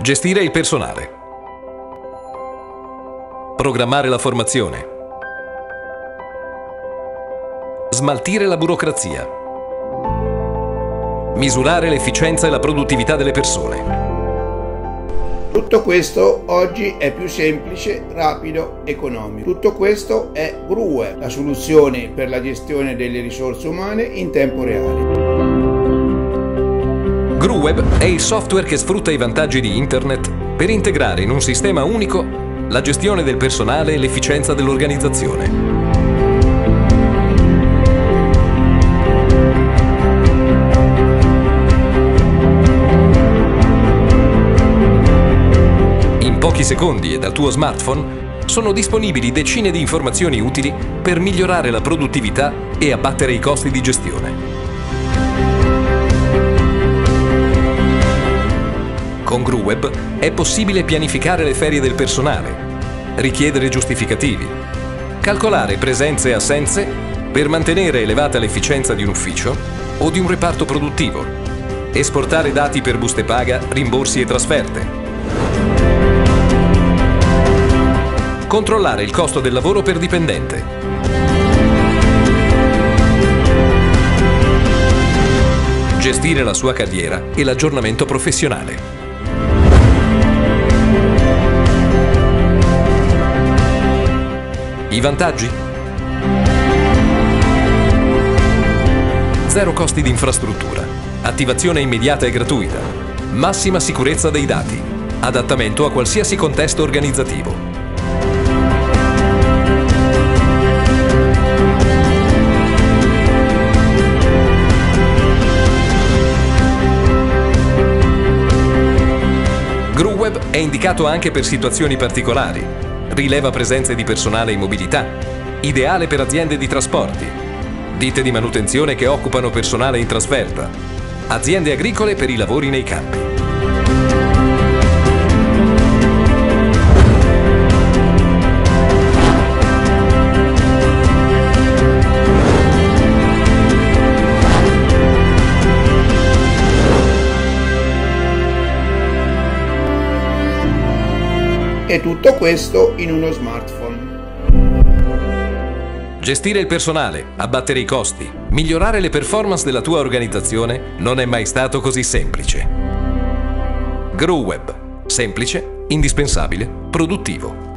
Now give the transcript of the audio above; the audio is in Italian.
Gestire il personale. Programmare la formazione. Smaltire la burocrazia. Misurare l'efficienza e la produttività delle persone. Tutto questo oggi è più semplice, rapido, economico. Tutto questo è GRUE, la soluzione per la gestione delle risorse umane in tempo reale. GruWeb è il software che sfrutta i vantaggi di Internet per integrare in un sistema unico la gestione del personale e l'efficienza dell'organizzazione. pochi secondi e dal tuo smartphone sono disponibili decine di informazioni utili per migliorare la produttività e abbattere i costi di gestione. Con GruWeb è possibile pianificare le ferie del personale, richiedere giustificativi, calcolare presenze e assenze per mantenere elevata l'efficienza di un ufficio o di un reparto produttivo, esportare dati per buste paga, rimborsi e trasferte, Controllare il costo del lavoro per dipendente. Gestire la sua carriera e l'aggiornamento professionale. I vantaggi? Zero costi di infrastruttura, attivazione immediata e gratuita, massima sicurezza dei dati, adattamento a qualsiasi contesto organizzativo. GruWeb è indicato anche per situazioni particolari. Rileva presenze di personale in mobilità. Ideale per aziende di trasporti. Ditte di manutenzione che occupano personale in trasferta. Aziende agricole per i lavori nei campi. E tutto questo in uno smartphone. Gestire il personale, abbattere i costi, migliorare le performance della tua organizzazione non è mai stato così semplice. GrowWeb. Semplice, indispensabile, produttivo.